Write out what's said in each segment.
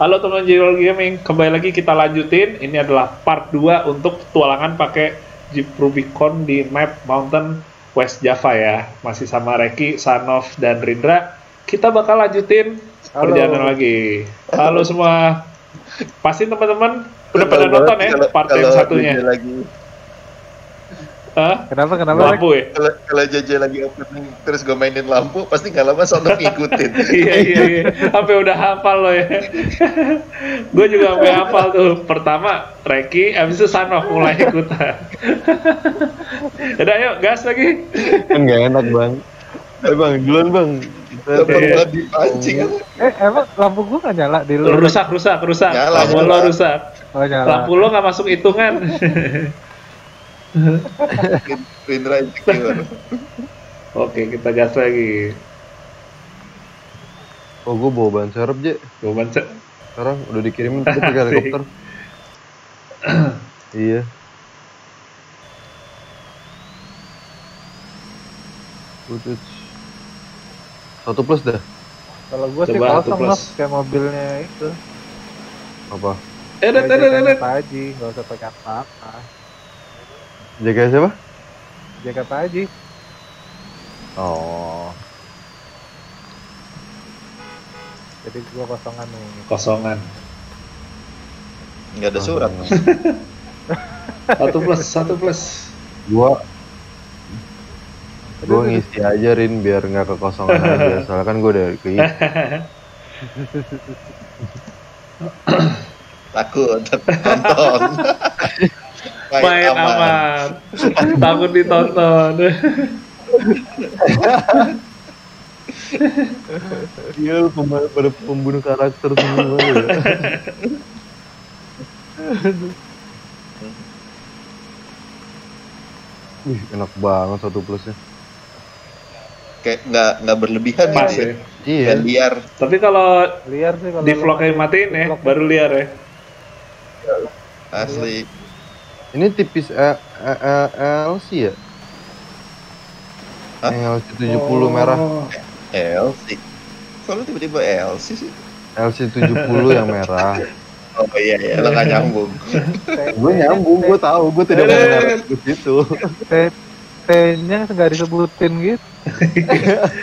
Halo teman Jirol Gaming, kembali lagi kita lanjutin. Ini adalah part 2 untuk petualangan pakai Jeep Rubicon di map Mountain West Java ya. Masih sama Reki, Sanov, dan Rindra. Kita bakal lanjutin Halo. perjalanan lagi. Halo semua. Pasti teman-teman udah pada nonton ya kalau- part yang satunya. Lagi Hah? Kenapa kenapa? Lampu ya? kalau kalau JJ lagi opening terus gue mainin lampu pasti nggak lama sono ngikutin. iya iya iya sampai udah hafal loh ya gue juga sampai hafal tuh pertama Reki abis itu Sanov mulai ikutan udah ayo gas lagi kan gak enak bang eh bang duluan bang Iya. dipancing. Eh emang lampu gua nggak nyala di lu? rusak rusak rusak Nyala, lampu nyala. lo rusak Oh nyala. lampu lo nggak masuk hitungan Rindra insecure. oke kita gas lagi oh gue bawa ban serep je gue baca sekarang udah dikirimin Asik. helikopter iya Udah. satu plus dah Kalau gua sih kosong plus. loh, kayak mobilnya itu. apa eh eh eh eh Pak Haji, nggak usah pakai apa-apa. Jaga siapa Jaga Pak Haji. oh Jadi gua kosongan nih. kosongan Nggak ada surat. satu plus satu plus gua gua ngisi aja Rin biar nggak kekosongan aja soalnya kan gua udah ke Takut tonton. Main aman takut ditonton Iya, lu pembunuh, pada pembunuh karakter semua ya. Wih, enak banget satu plusnya. Kayak nggak nggak berlebihan pas gitu ya ya. Iya. Kayak liar. tapi kalau Liar sih kalau di vlognya matiin ya vlog- baru liar ya Asli. Ini tipis eh, eh, eh, LC ya? Hah? LC 70 merah. Oh. LC. Kok lu tiba-tiba LC sih? LC 70 yang merah. Oh iya iya, lo nggak nyambung. gue nyambung, gue tahu, gue tidak mau situ. T- T-nya nggak disebutin gitu.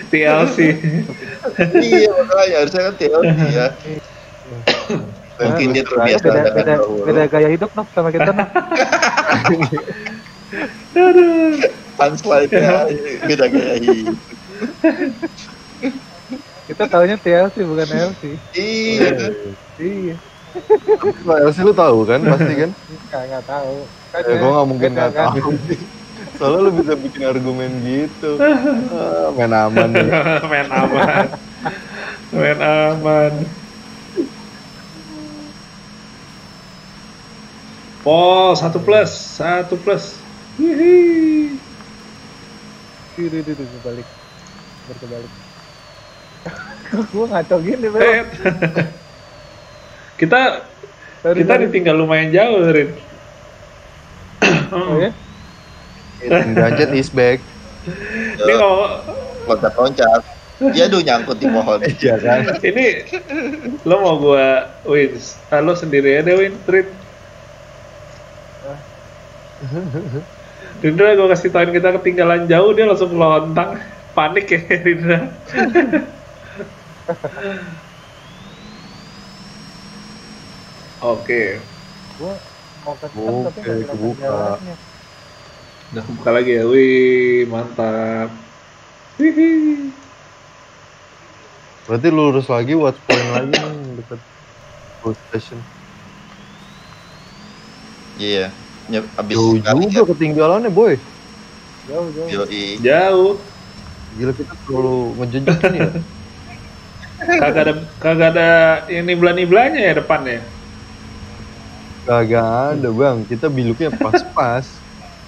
TLC iya makanya harusnya kan TLC ya. Mungkin dia terbiasa beda, dengan beda, beda gaya hidup noh sama kita noh. Punchline-nya beda gaya hidup. Kita tahunya TLC bukan LC. Iya. Iya. Kalau LC lu tahu kan, pasti kan? Nggak nggak tahu. Kan Eh, gue nggak mungkin beda nggak kan? tahu. Soalnya lu bisa bikin argumen gitu. Ah, main aman nih. main aman main aman Pol satu plus satu plus Hihi. Ini, ini, ini, balik. Berkebalik. Gua ngaco gini, bro. Eh, kita Sorry, kita sorry. ditinggal lumayan jauh Rin Oh, ya? Gadget is back. ini kalau Loncat-loncat. Dia aduh nyangkut di pohon. Iya kan? ini lo mau gua win ah, lo sendiri aja win Rin Rindra gue kasih tauin kita ketinggalan jauh dia langsung lontang panik ya Rindra Oke, Gua mau ke Oke, tapi nggak kebuka. udah buka lagi ya. Wih, mantap. Hihi. Berarti lurus lagi, watch point lagi dekat Gold station. Iya. Nyep, abis Jauh juga ketinggalannya, boy. Jauh, jauh. Yoi. Jauh. Gila kita terlalu ngejejak ini ya. Kagak ada kagak ada ini nibla-niblanya ya depannya. Kagak ada bang, kita biluknya pas-pas.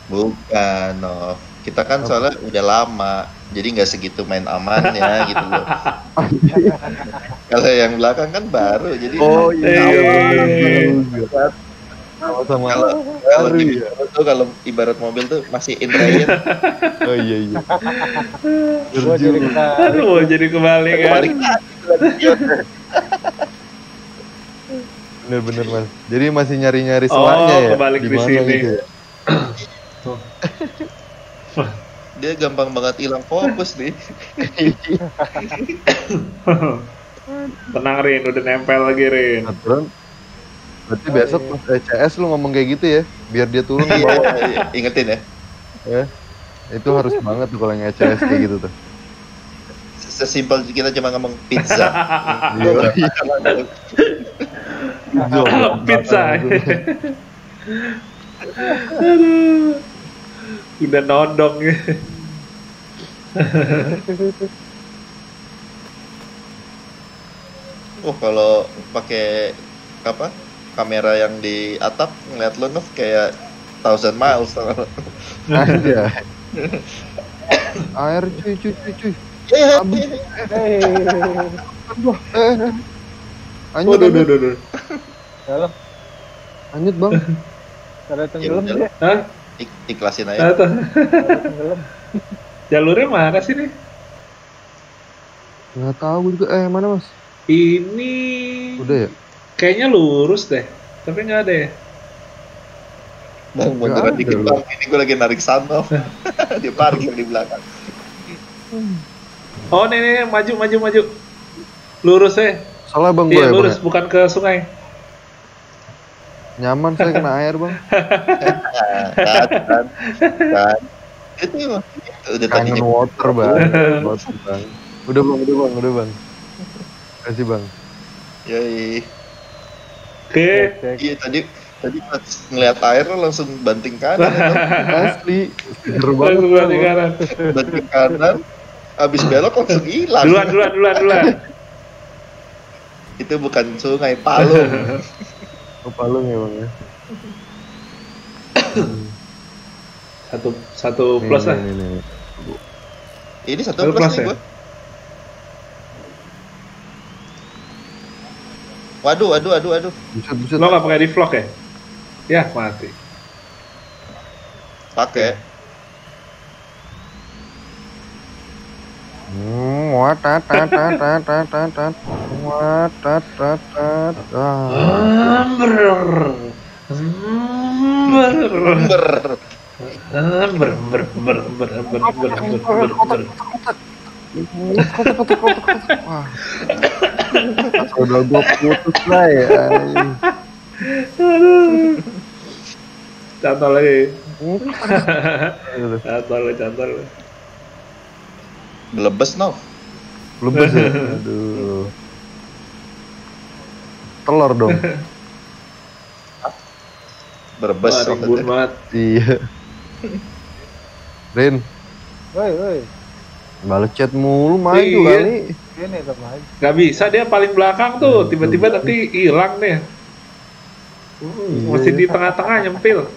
Bukan, Nov. Kita kan soalnya udah lama, jadi nggak segitu main amannya gitu loh. Kalau yang belakang kan baru, jadi Oh iya, Eh. Juga. Sama-sama. kalau kalau ya? tuh kalau ibarat mobil tuh masih in Oh iya iya. Gua jadi kita Aduh, jadi kebalik kan. kebalik. Bener-bener mas. Jadi masih nyari-nyari Oh, selanya ya. kebalik di sini. gitu ya. Dia gampang banget hilang fokus nih. Tenang Rin, udah nempel lagi Rin. Aturan. Berarti besok pas ECS lu ngomong kayak gitu ya, biar dia turun ke Iya, bawah iya, ingetin ya. ya. Itu harus banget tuh kalau yang ECS kayak gitu tuh. Sesimpel kita cuma ngomong pizza. Iya. Pizza. Aduh. Udah nodong ya. Oh kalau pakai apa kamera yang di atap ngeliat lo Nov kayak thousand miles. Aja. Air cuy cuy cuy cuy. Iya. Hei, Aduh, eh, eh. Anyut, Waduh, anyut, duh, duh, duh. dalam anyut bang. ada tenggelam Ya Hah? Ik- iklasin aja. Tenggelam. Jalurnya mana sih nih? Nggak tahu juga. Eh mana mas? Ini Udah ya? Kayaknya lurus deh, tapi nggak ada ya. Bang munduran dikit bang. Ini gue lagi narik Sanov. Dia parkir di belakang. Oh, nih, nih, maju, maju, maju. Lurus ya. Salah bang gue Iya, ya bang. lurus, ya? bukan ke sungai. Nyaman saya kena air bang. Nah, kan, kan, kan. Itu udah Kangen tadinya water bang. water bang. Udah bang, udah bang, udah bang. Kasih bang. Yoi. Oke. Cek. Iya tadi tadi pas ngeliat air lo langsung banting kanan, ya, Asli. Seger banget. Langsung Bang. di kanan. Banting kanan. Abis belok langsung hilang. Duluan, duluan, duluan, duluan. Itu bukan sungai Palung. Oh, palung ya bang ya. Satu, satu Nih, plus lah. nih, nih, nih. Ini satu Satu plus plus nih ya? gua. Waduh, waduh, waduh, waduh. Buset, buset. Lo nggak pakai di vlog ya? Ya, mati. Pakai. Hmm, wat, tat, tat, tat, tat, tat, tat, tat. Wat, tat, tat, tat. Amber. Amber. Ber. Amber, amber, amber, amber, amber, amber, amber, amber, udah gua putus lah ya. anjing. Aduh. Cantol lagi. Aduh, Cantol, cantol. Belebes no. Lebes ya? Aduh. Telur dong. Berbes. Wah, rimbun banget. Iya. Rin, Woi, woi, balas chat mulu maju Iya. kali. Ini aja. Gak bisa dia paling belakang tuh, tiba-tiba nanti hilang deh. Iya. Masih di tengah-tengah nyempil.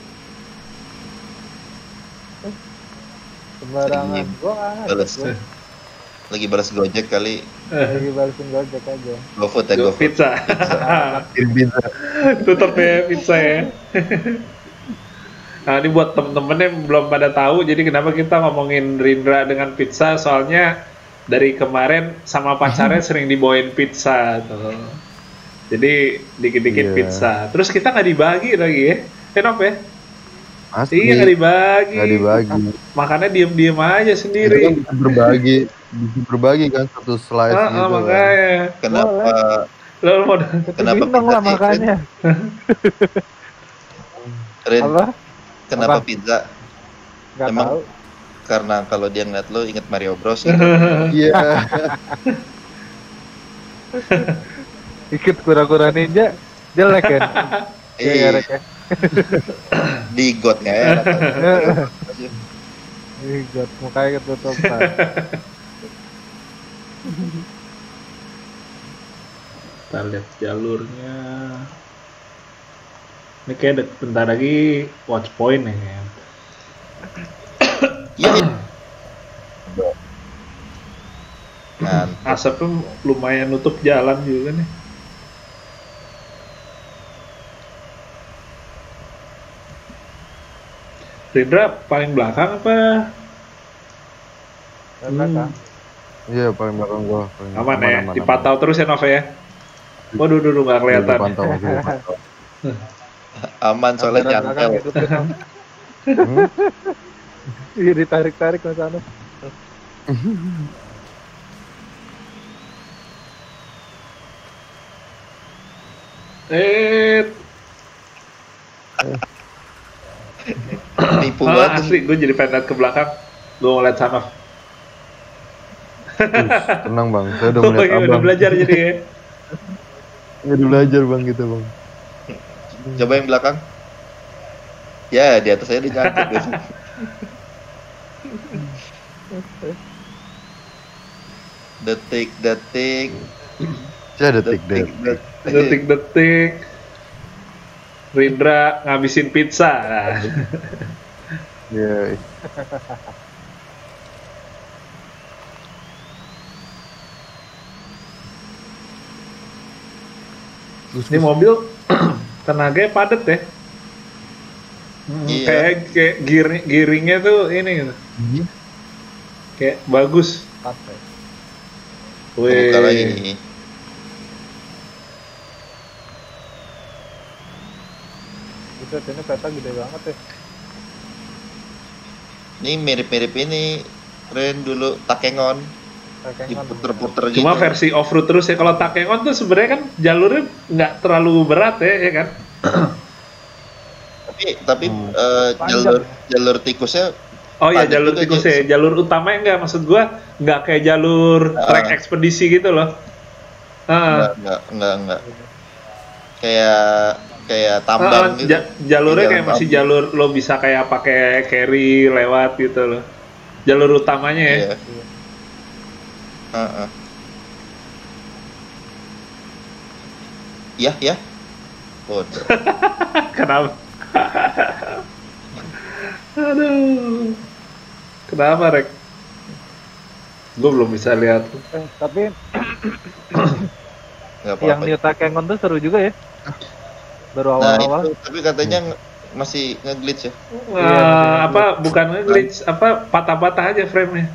Sembarangan. Gua nggak. Lagi balas Gojek kali. Lagi balesin gojek aja. GoFood ya, Go GoFood. pizza. Bisa. Tutup ya pizza ya. Nah ini buat temen-temen yang belum pada tahu, jadi kenapa kita ngomongin Rindra dengan pizza? Soalnya dari kemarin sama pacarnya sering dibawain pizza tuh. Jadi dikit-dikit Iya. pizza. Terus kita nggak dibagi lagi ya? Kenapa ya? Asli. Iya nggak dibagi. Nggak dibagi. Makannya diem-diem aja Itu kan sendiri. bisa berbagi, bisa berbagi kan satu slice Ah, gitu. kan. makanya. Kenapa Lo mau Kenapa bintang lah makanya. Rin, Apa? kenapa Apa? pizza? Gak Emang- tahu. Karena kalau dia ngeliat lo inget Mario Bros. gitu. Iya. Ikut kura-kura ninja jelek kan? Iya, Iya, ya. di got nggak enak. Ih, God, mukanya ketutupan. Kita lihat jalurnya. Ini kayak bentar lagi watch point ya. Iya. iya. Nah, Asapnya lumayan nutup jalan juga nih. Rindra paling belakang apa? Karena kan Iya paling belakang gua. Paling Aman ya? aman, Dipantau terus ya Nova ya? Waduh, duh, duh, nggak kelihatan. Pantau, masih gua pantau. Aman soalnya belakang. Hmm? Iya ditarik-tarik Mas Anus. Eh, Nipu ah, banget. asli gue jadi pengen ke belakang. Gue ngeliat sana. Tenang bang, saya udah Oh, melihat iya, udah abang. belajar jadi ya. Ya, udah belajar bang kita bang. Coba yang belakang. Ya, di atas saya udah nyantet. guys. detik, detik, Saya detik deh. detik, detik. Detik-detik. Rindra ngabisin pizza. Ya, Ini mobil tenaganya padat ya. Hmm, Iya. Kayak kayak gear, gearingnya tuh ini gitu. Iya. Kayak bagus. Santai. Buka lagi Wih. nih. Buset, ini peta gede banget ya. Ini mirip-mirip ini. Ren dulu Takengon Kayak diputer-puter gitu. Cuma versi off-road terus ya. Kalau Takengon tuh sebenarnya kan jalurnya nggak terlalu berat ya, ya kan? Tapi tapi Hmm. Panjang jalur ya. jalur tikusnya Oh iya jalur juga tikus dia. ya. Jalur utamanya enggak maksud gua nggak kayak jalur Ah. trek ekspedisi gitu loh. Ah. enggak enggak enggak enggak. Kayak kayak tambang gitu. ja- jalurnya kayak masih tambang. jalur lo bisa kayak pakai carry lewat gitu loh. Jalur utamanya ya. Iya. Heeh. Iya, ya. Bodoh. Kenapa? Aduh. Kenapa, Rek? Gue belum bisa lihat. Eh, tapi Enggak yang. New Takengon tuh seru juga ya. Baru Nah, awal-awal. itu tapi katanya nge- masih nge-glitch ya. Wah, Iya, apa bukan glitch, apa patah-patah aja frame-nya.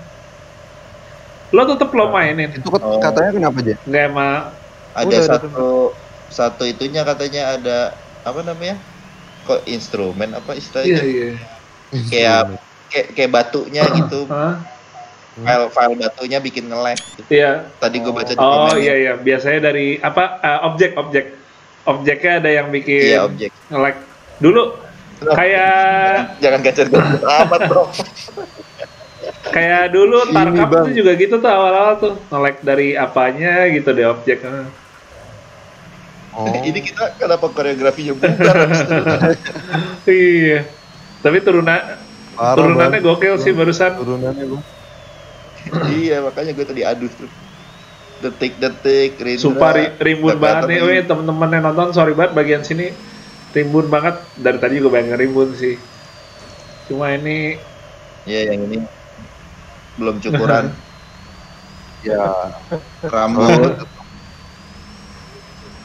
Lo tetep lo mainin, itu Oh. katanya kenapa aja? nggak emang Ada Udah, udah satu satu itunya katanya ada apa namanya? Kok instrumen apa iya istilahnya? iya. Kayak kayak kayak batunya gitu. File file batunya bikin nge-lag. gitu. Iya. Tadi gue baca di Oh iya iya, biasanya dari apa eh, objek objek objeknya ada yang bikin Iya, objek. nge-lag. Dulu kayak Jangan gacor-gacor amat, Bro. kayak dulu Tarkam tuh juga gitu tuh awal-awal tuh nge-lag dari apanya gitu deh objek. Oh. Ini kita kenapa koreografinya bubar iya. Tapi turunan Parah, turunannya Bang. gokil sih barusan. turunannya iya, makanya gue tadi adu tuh. Detik-detik, Rindra. Sumpah ri- rimbun banget nih, weh temen-temen yang nonton sorry banget bagian sini rimbun banget dari tadi juga pengen rimbun sih. Cuma ini Iya, yang ini belum cukuran Ya, rambut.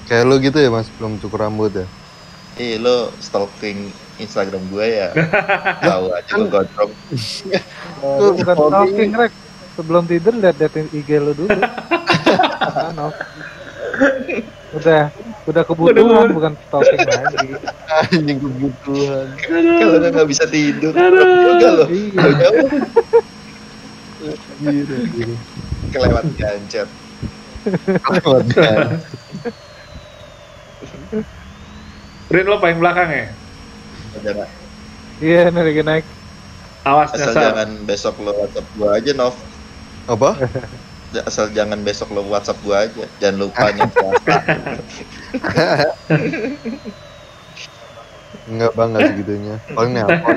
Kayak lu gitu ya mas, belum cukur rambut ya? Eh, lo stalking Instagram gue ya? Tahu aja gue gondrong. Eh, itu bukan stalking rek. Sebelum tidur lihat-lihat IG lu dulu. Udah, udah kebutuhan bukan stalking lagi. Anjing kebutuhan. Kalau udah nggak bisa tidur, juga lo. Iya. Gila, gila. kelewat gancet. Rin lo paling belakang ya? Iya, ini lagi naik. Awas Asal nyasar. jangan besok lo WhatsApp gue aja, Nov. Apa? Asal jangan besok lo WhatsApp gue aja. Jangan lupa nih. Enggak bang, enggak segitunya. Paling nelpon.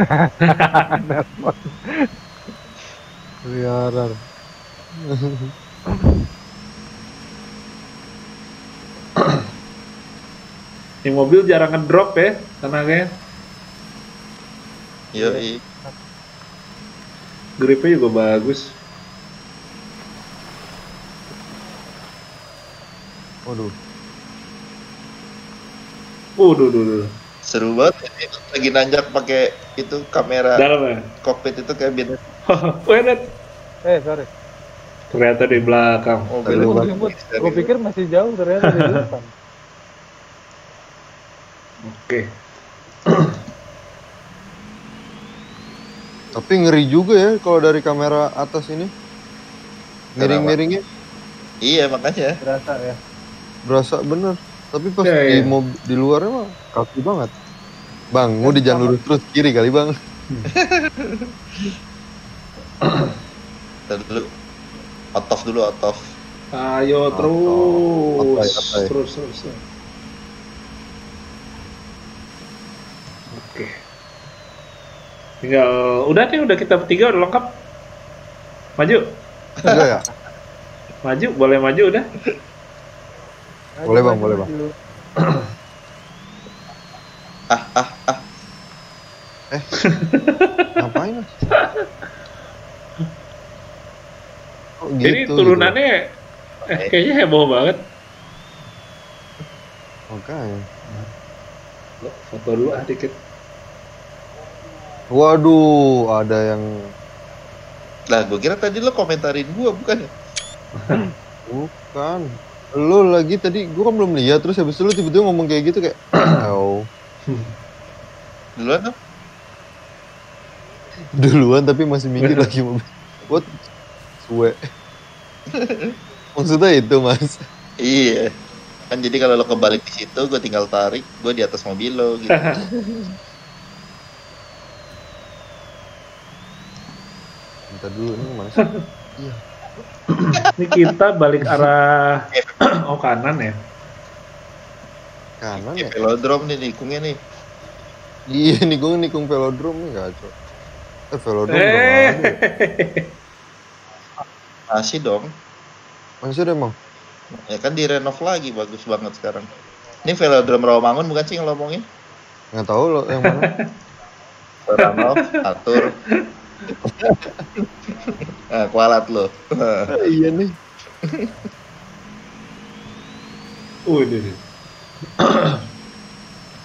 Liaran. Ini mobil jarang ngedrop ya tenaganya. Yoi. Gripnya juga bagus. Waduh. Uh, duh, duh, duh. Seru banget. Ini lagi nanjak pakai itu kamera Dalam ya? kokpit itu kayak beda. Wait. Eh, sorry. Ternyata di belakang. Mobil gua Gue dari- pikir masih jauh ternyata di depan. Oke. Tapi ngeri juga ya kalau dari kamera atas ini. Miring-miringnya Iya makanya. Berasa ya. berasa bener. Tapi pas Iya, di iya. mob- di luarnya mah kaku banget. Bang, mau di jalan lurus terus kiri kali bang. Dulu. Out of dulu, out of. Ayo terus. otoy. Terus, terus. terus. Tinggal, udah nih, udah kita bertiga udah lengkap. Maju, Enggak ya? maju, boleh maju udah. Boleh, Bang, boleh, Bang. Ah, ah, ah. Ngapain mas? Oh, Ini gitu, turunannya, eh, kayaknya heboh banget. Gitu. Makanya. Loh, Foto dulu ah dikit. Waduh, ada yang Lah, gue kira tadi lo komentarin gua, bukan ya? bukan. Lu lagi tadi gua kan belum lihat terus habis itu lu tiba-tiba ngomong kayak gitu kayak oh. Duluan dong. Duluan tapi masih minggir lagi mobil. What? Suwe. Maksudnya itu, Mas. Iya. Kan jadi kalau lo kebalik di situ, gue tinggal tarik, gue di atas mobil lo gitu. Bentar dulu ini Mas. Ini kita balik arah, oh kanan ya. Kanan ya? velodrome nih, nikungnya nih. Iya, nih gua nikung velodrome nih kacau. Eh, velodrome Eh. Masih dong. Masih ada emang? Ya kan direnov lagi, bagus banget sekarang. Ini velodrome Rawamangun bukan sih yang lo omongin? Nggak tahu lo yang mana. Renov, atur. Nah, kualat lo. iya nih. uh ini. nih.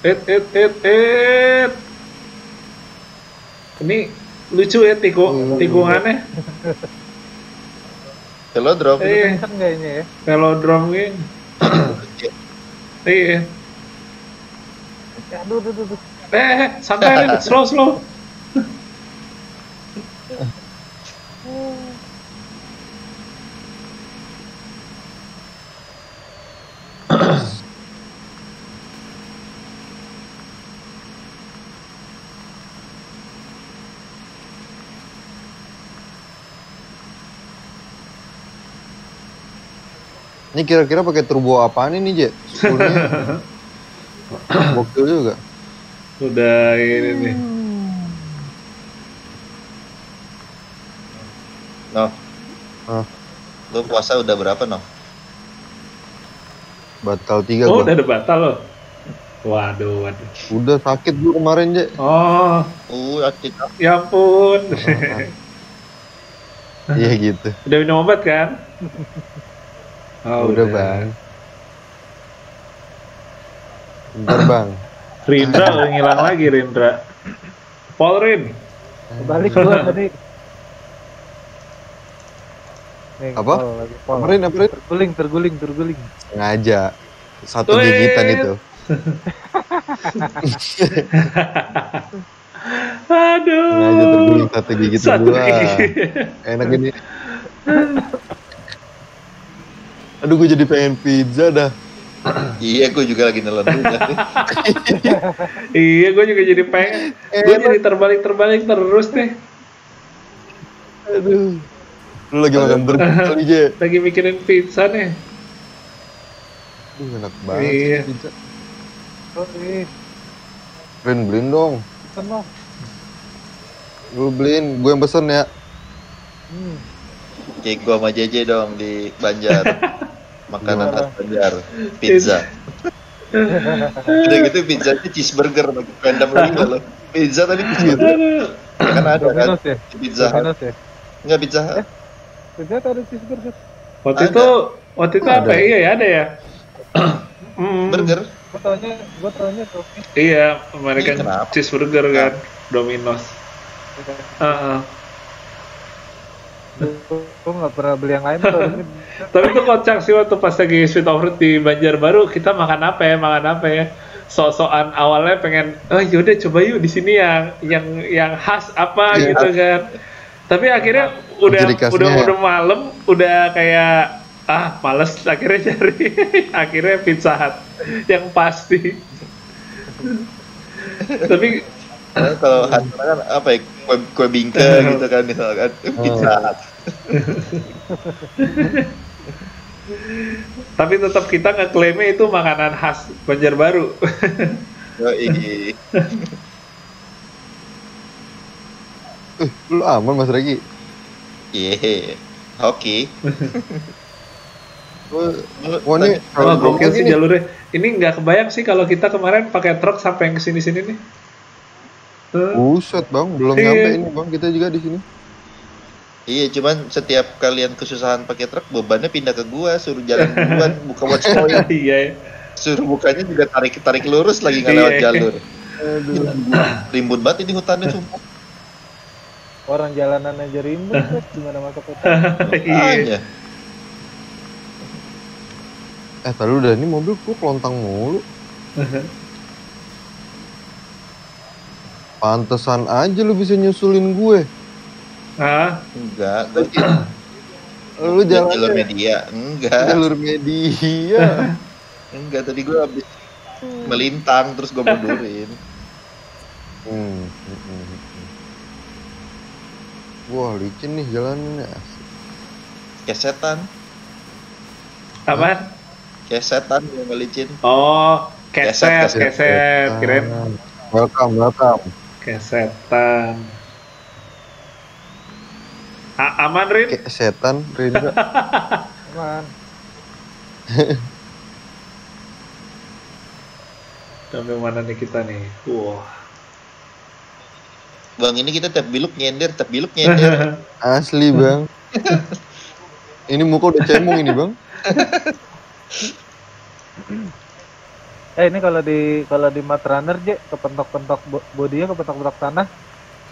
Et, et, et, et. Ini lucu ya tiku, tikungannya. velodrome. Eh, Kenceng kayaknya ya. velodrome ini. Iya. Aduh, aduh, aduh. aduh. Eh, santai slow, slow. Ini kira-kira pakai turbo apaan ini, Je? Spoolnya Gokil juga. Udah ini nih. No. Ah. Lo puasa udah berapa, no? Batal tiga Oh, gua. udah ada batal loh. Waduh, waduh. Udah sakit gua kemarin, Je. Oh, Uh, aktif. ya ampun. Iya gitu. udah minum obat kan? Oh, udah, Bang. Bentar, Bang. Rindra udah ngilang lagi, Rindra. Paul Rin. Balik gua tadi. Nih, Apa? Kemarin apa? Terguling, terguling, terguling. Sengaja. Satu Wih. gigitan itu. Aduh. Sengaja terguling satu gigitan Satu gua. gigi. Enak ini. Aduh, gue jadi pengen pizza dah. Iya, gue juga lagi nelen juga. iya, gue juga jadi pengen. Gue jadi terbalik-terbalik terus nih. Aduh. Lu lagi makan burger kali, Je. Lagi mikirin pizza nih. Aduh, enak banget Iya. pizza. Oh, ih. Rin, beliin dong. Pesen dong. Lu beliin, gue yang pesen ya. Hmm. Kayak gue sama JJ dong di Banjar. Makanan khas Banjar. Pizza. Udah gitu pizzanya cheeseburger pakai random lagi lo. Pizza cheeseburger. Aduh. Ya kan ada kan ya? Pizza. Domino's ya? Enggak Pizza Hut. Ternyata ada cheeseburger. Waktu Ada. itu, waktu itu apa? Ada. ya? Iya ya, ada ya. Burger. Gua taunya, gua taunya tuh. Iya, American cheeseburger kan, Domino's. Heeh. Gue nggak pernah beli yang lain tuh. Tapi itu kocak sih waktu pas lagi Sweet of Fruit di Banjarbaru kita makan apa ya, makan apa ya. So-soan awalnya pengen, oh yaudah coba yuk di sini yang yang yang khas apa Iya. gitu kan. Tapi akhirnya udah udah ya. udah malam, udah kayak ah males akhirnya cari akhirnya Pizza Hut yang pasti. Tapi Karena kalau Hunter kan apa ya kue, kue bingke gitu kan misalkan pizza Hut. tapi tetap kita ngeklaimnya itu makanan khas Banjarbaru. Yoi. Eh, lu aman Mas Regi. Iya. Hoki. Wah, ini kalau gokil sih jalurnya. Ini nggak kebayang sih kalau kita kemarin pakai truk sampai yang ke sini-sini nih. Eh, Buset bang, belum Iya. nyampe ini bang kita juga di sini. Iya, cuman setiap kalian kesusahan pakai truk, bebannya pindah ke gua, suruh jalan duluan, buka watch point. iya ya. Suruh bukanya juga tarik-tarik lurus lagi nggak lewat Iya. jalur. Aduh. Rimbun banget ini hutannya sumpah. orang jalanan aja Bos. gimana masuk kota? Iya. Eh tadi udah ini mobil kok lontang mulu. Pantesan aja lu bisa nyusulin gue. Ah, Enggak, Lu jalur jalan media. Enggak. jalur media. Enggak, tadi gua habis melintang terus gua mundurin. Hmm, hmm, hmm, hmm. Wah licin nih jalannya. Asik. Kayak setan, apaan? kayak setan yang ngelicin. Oh, keset, Keset, keset, keren. Welcome, welcome. Kesetan. A- aman Rin? Kayak setan, Rindra. Aman. Sampai mana nih kita nih? Wah. Bang, ini kita tiap biluk nyender, tiap biluk nyender. Asli bang. ini muka udah cemung ini bang. Eh ini kalau di kalau di mat runner je kepentok-pentok bo- bodinya kepentok-pentok tanah.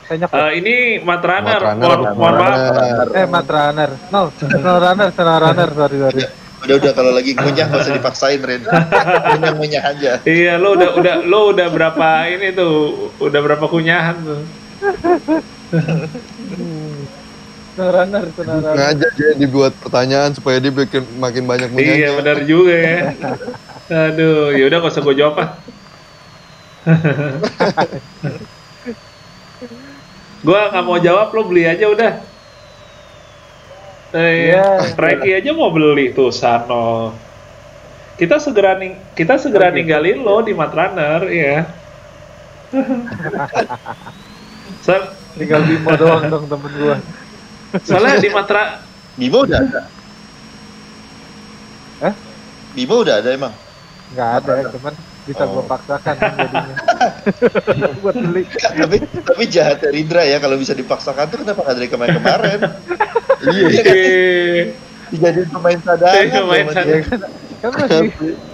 Banyak Eh, ini Matrunner, Matrunner, mohon, maaf. Matrunner. eh mat runner. No, snow runner, snow runner, sorry sorry. Udah udah kalau lagi ngunyah nggak usah dipaksain Ren. Ngunyah ngunyah aja. Iya, lo udah udah lo udah berapa ini tuh? Udah berapa kunyahan tuh? Runner, runner. Sengaja dia dibuat pertanyaan supaya dia bikin makin banyak Iya, munyanya. benar juga ya. Aduh, ya udah gak usah gue jawab ah. gue nggak mau jawab, lo beli aja udah. Eh, Iya. Reki aja mau beli tuh Sano. Kita segera ning kita segera Oke. ninggalin lo di Matrunner, ya. So- Tinggal Bimo doang dong temen gua. soalnya di Matra Bimo udah ada. Hah? Bimo udah ada emang. Nggak ada, cuman bisa gua Oh. paksakan kan jadinya. Buat beli. tapi tapi jahat Rindra ya kalau bisa dipaksakan tuh kenapa nggak dari kemarin-kemarin? iya, eh, dijadiin pemain cadangan. Iya, pemain cadangan. dia. Kan masih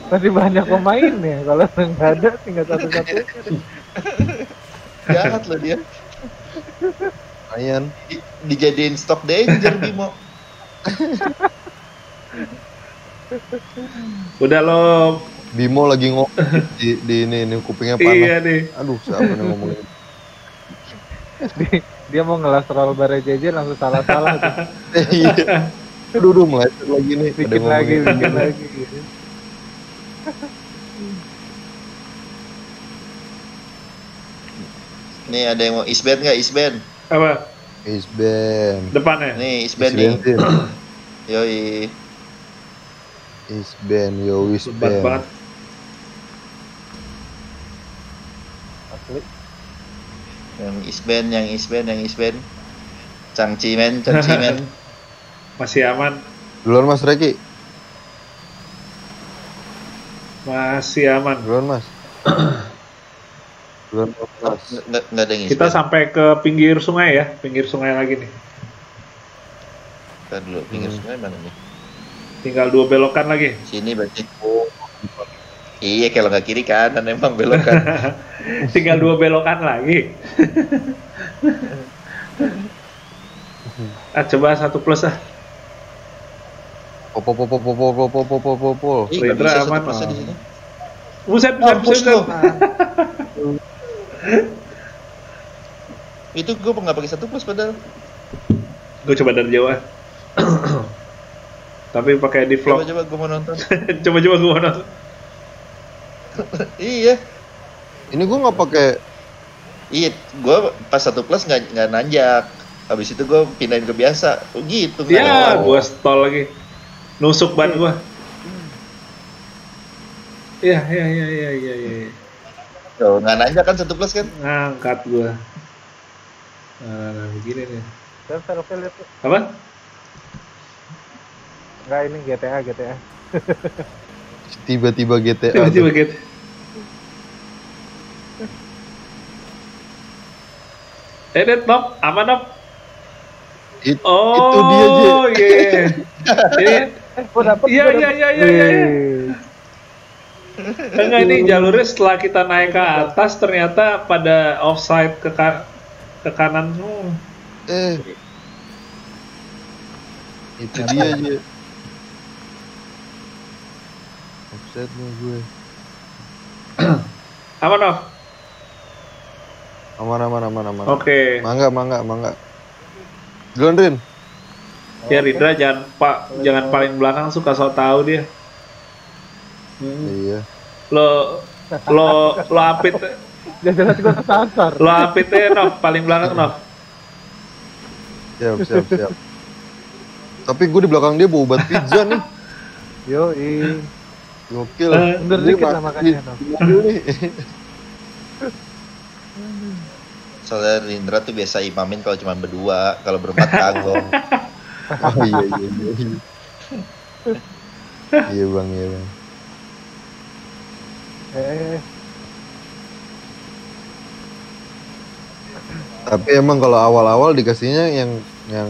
masih banyak pemain ya. Kalau nggak ada tinggal satu-satu. Jahat loh dia. Lumayan. Di- dijadiin stock danger Bimo. udah lo Bimo lagi ngomong di, di ini, ini kupingnya panas. iya nih. Aduh, siapa yang ngomongin? Dia- Dia mau ngelas roll bare JJ langsung salah-salah tuh. Iya. Aduh, aduh, meleset lagi nih. Bikin lagi, bikin lagi gitu. Nih ada yang mau isband nggak isband? Apa? Band. Depannya? Nih isband nih. Yoi. Band, yo Lebat banget. Yang isband, yang isband, yang isband. Cangci men, cangci men. Masih aman. Duluan Mas Reki. Masih aman. Duluan Mas. Duluan Mas. Nggak nggak ada yang Kita sampai ke pinggir sungai ya, pinggir sungai lagi nih. Ntar dulu, pinggir Hmm. sungai mana nih? Tinggal dua belokan lagi. Sini berarti. Iya kalau nggak kiri kanan emang belokan. Tinggal dua belokan lagi. ah, coba satu plus ah. Popo popo popo popo popo popo popo. di aman. Buset oh, buset buset. Itu gue nggak pakai satu plus padahal. Gue coba dari Jawa. Ah. Tapi pakai di vlog. Coba coba gue mau nonton. coba coba gue mau nonton. iya, Ini gue nggak pakai iya. Gue pas satu plus nggak nggak nanjak. Habis itu gue pindahin ke biasa. Oh, gitu. Ya, gue stall lagi. Nusuk ban gue. Iya, iya, iya, iya, iya, iya. Tuh, nggak nanjak kan satu plus kan? Ngangkat gue. Nah, nah, begini nih. Lihat tuh. Apa? Enggak ini GTA GTA. tiba-tiba GTA. Tiba-tiba tuh. Gitu. Eh, Ded, Nop, aman, Nop? It- Oh, itu dia aja. iya. Eh, dapet. Iya, iya, iya, iya, iya. Enggak ini jalurnya setelah kita naik ke atas ternyata pada offside ke ka- ke kanan semua. Eh. Itu dia aja. Offset nih gue. Aman, Nop? Aman aman aman aman. Oke. Mangga mangga mangga. Duluan Rin. Ya Rindra jangan pak jangan paling belakang suka so tahu dia. Hmm. Iya. Lo lo lo apit Dia jelas gua kesasar. lo apitnya Nov paling belakang Nov. Siap siap siap. Tapi gue di belakang dia bawa obat pizza nih. Yo, i. Gokil. Eh, Mundur dikit lah makanya, Nom. Soalnya Rindra tuh biasa imamin kalau cuma berdua, kalau berempat kagok. Oh iya iya iya. iya. Iya bang iya bang. Eh, Tapi emang kalau awal-awal dikasihnya yang yang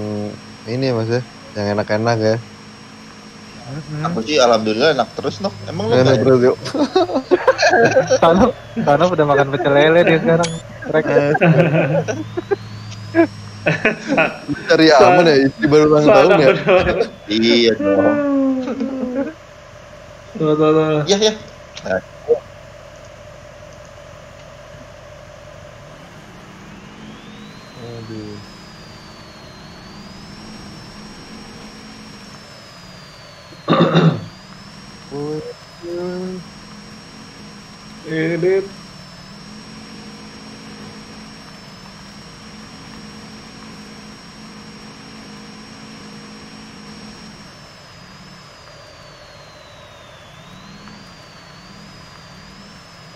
ini ya mas ya, yang enak-enak ya. Aku sih alhamdulillah enak terus noh. Emang lu Enak nggak ya? terus yuk. Tano, Tano udah makan pecel lele dia sekarang. Rek. Cari aman ya istri baru ulang tahun ya. Iya dong. Tuh, tuh, tuh. Iya ya. Nah, Aduh. Woi, woi. Edit.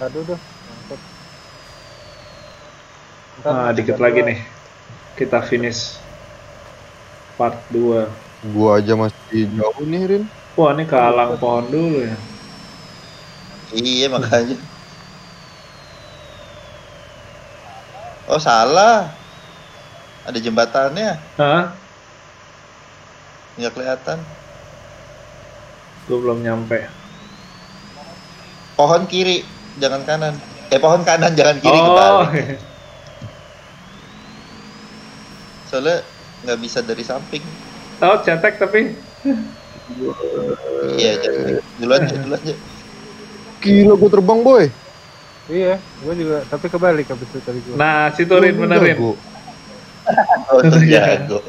Aduh, duh. Mantap. Ntar Nah, dikit lagi dua. nih. Kita finish part 2. Gua aja masih jauh nih Rin. Wah, ini kehalang pohon dulu ya. iya makanya. Oh salah. Ada jembatannya, Hah? nggak kelihatan. Gue belum nyampe. Pohon kiri, jangan kanan. Eh pohon kanan, jangan kiri oh, kebalik. Soalnya nggak bisa dari samping. tahu cetek tapi Iya, jadi duluan aja, duluan aja. Gila gua terbang boy. Iya, gua juga. Tapi kebalik habis itu tadi gua. nah situ Rin Gua benerin. jago. Oh, itu Iya. jago.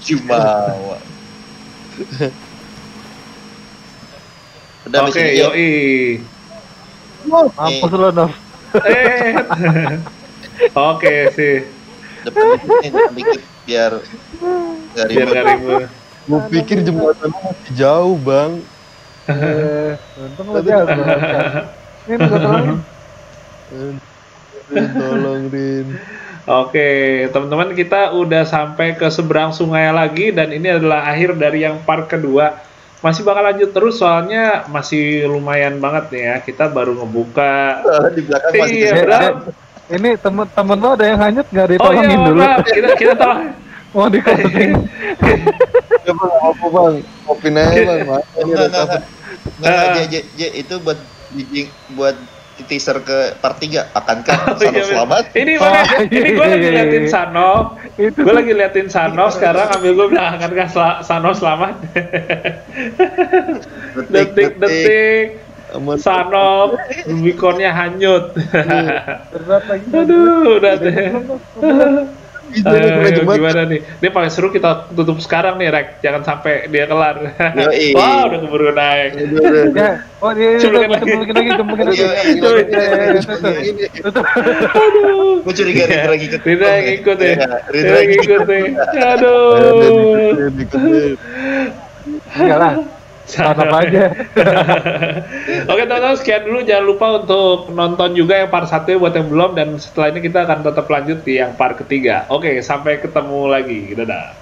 Jumawa. Udah Oke, habis ini Mampus lo, Nov. Eh. Oke sih, Depan dikit biar nggak biar gak ribut. Gua pikir jembatan masih jauh bang. Eh, untung lo. Ini. Rin, tolong Rin. Oke, teman-teman kita udah sampai ke seberang sungai lagi dan ini adalah akhir dari yang part kedua. Masih bakal lanjut terus soalnya masih lumayan banget nih ya. Kita baru ngebuka. Di belakang masih Iya. Ini temen-temen lo ada yang hanyut nggak Oh iya, ditolongin dulu? maaf. Kita kita tolong. Mau di. Ya bang, apa bang? Kopiin aja bang. J, J, J, itu buat buat teaser ke part 3 akankah Oh, Sano iya, selamat? Ini mana? Oh, ini gue lagi iya, liatin iya. Sano. Itu. Gue lagi liatin Sano sekarang ambil gue bilang akankah Sla- Sano selamat? Detik-detik Aman. Sano Rubiconnya hanyut. Berat lagi. Aduh, udah deh. Jembatan. gimana nih? Ini paling seru kita tutup sekarang nih, Rek. Jangan sampai dia kelar. Yoi. Wah, udah keburu naik. Ya, oh dia lagi. lagi, lagi. Iya, iya, iya, iya, iya, iya, iya, iya. Tutup. Aduh. Gue curiga Rindra lagi ikut. Rindra yang ikut ya. Iya, Rindra yang lagi ikut ya. Aduh. Enggak lah. Tatap aja. Oke teman-teman sekian dulu jangan lupa untuk nonton juga yang part 1 buat yang belum dan setelah ini kita akan tetap lanjut di yang part ketiga. Oke sampai ketemu lagi. Dadah.